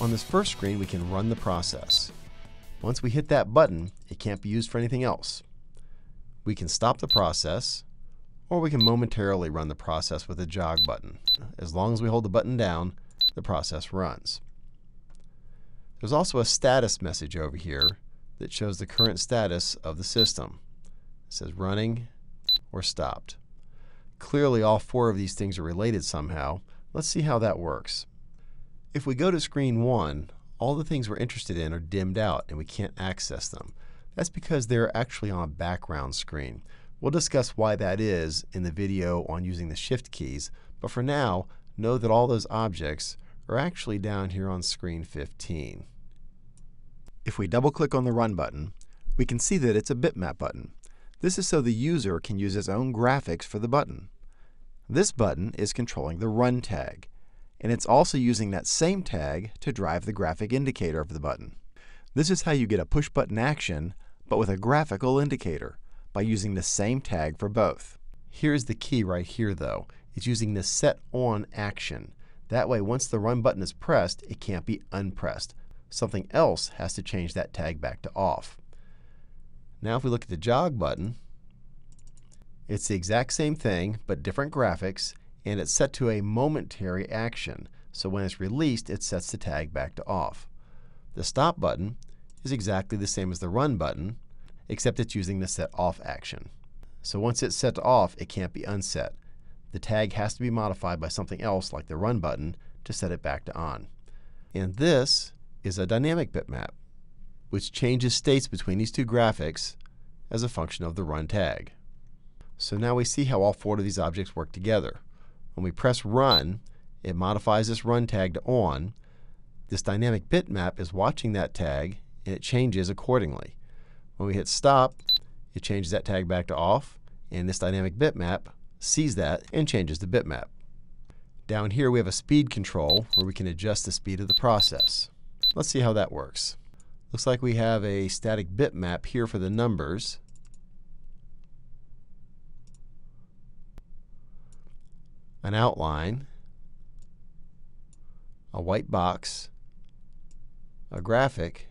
On this first screen, we can run the process. Once we hit that button, it can't be used for anything else. We can stop the process, or we can momentarily run the process with a jog button. As long as we hold the button down, the process runs. There's also a status message over here that shows the current status of the system. It says running or stopped. Clearly all four of these things are related somehow. Let's see how that works. If we go to screen 1, all the things we're interested in are dimmed out and we can't access them. That's because they're actually on a background screen. We'll discuss why that is in the video on using the shift keys, but for now, know that all those objects are actually down here on screen 15. If we double click on the Run button, we can see that it's a bitmap button. This is so the user can use his own graphics for the button. This button is controlling the Run tag, and it's also using that same tag to drive the graphic indicator of the button. This is how you get a push button action, but with a graphical indicator, by using the same tag for both. Here's the key right here though. It's using the set on action. That way once the run button is pressed, it can't be unpressed. Something else has to change that tag back to off. Now if we look at the jog button, it's the exact same thing, but different graphics, and it's set to a momentary action. So when it's released, it sets the tag back to off. The stop button is exactly the same as the run button, except it's using the set off action. So once it's set to off, it can't be unset. The tag has to be modified by something else like the run button to set it back to on. And this is a dynamic bitmap, which changes states between these two graphics as a function of the run tag. So now we see how all four of these objects work together. When we press run, it modifies this run tag to on. This dynamic bitmap is watching that tag and it changes accordingly. When we hit stop, it changes that tag back to off, and this dynamic bitmap sees that and changes the bitmap. Down here we have a speed control where we can adjust the speed of the process. Let's see how that works. Looks like we have a static bitmap here for the numbers. An outline, a white box, a graphic,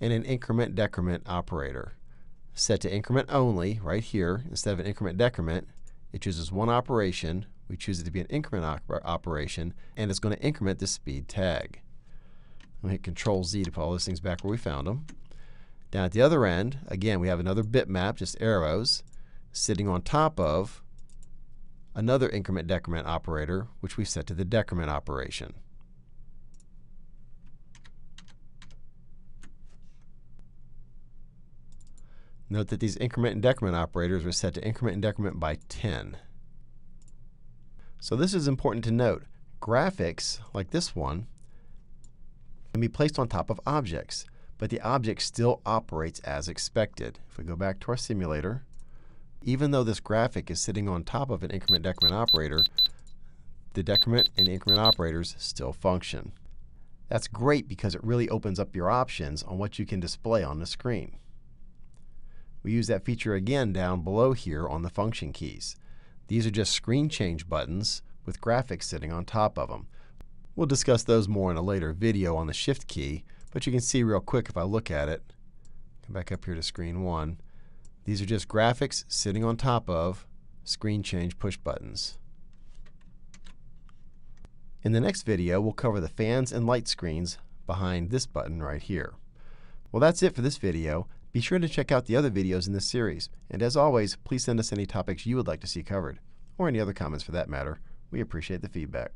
and an increment decrement operator. Set to increment only right here instead of an increment decrement. It chooses one operation. We choose it to be an increment op operation, and it's going to increment the speed tag. I'm hit Control Z to put all those things back where we found them. Down at the other end, again, we have another bitmap, just arrows, sitting on top of another increment decrement operator, which we set to the decrement operation. Note that these increment and decrement operators are set to increment and decrement by 10. So this is important to note. Graphics, like this one, can be placed on top of objects, but the object still operates as expected. If we go back to our simulator, even though this graphic is sitting on top of an increment decrement operator, the decrement and increment operators still function. That's great because it really opens up your options on what you can display on the screen. We use that feature again down below here on the function keys. These are just screen change buttons with graphics sitting on top of them. We'll discuss those more in a later video on the shift key, but you can see real quick if I look at it. Come back up here to screen 1. These are just graphics sitting on top of screen change push buttons. In the next video, we'll cover the fans and light screens behind this button right here. Well, that's it for this video. Be sure to check out the other videos in this series, and as always, please send us any topics you would like to see covered, or any other comments for that matter. We appreciate the feedback.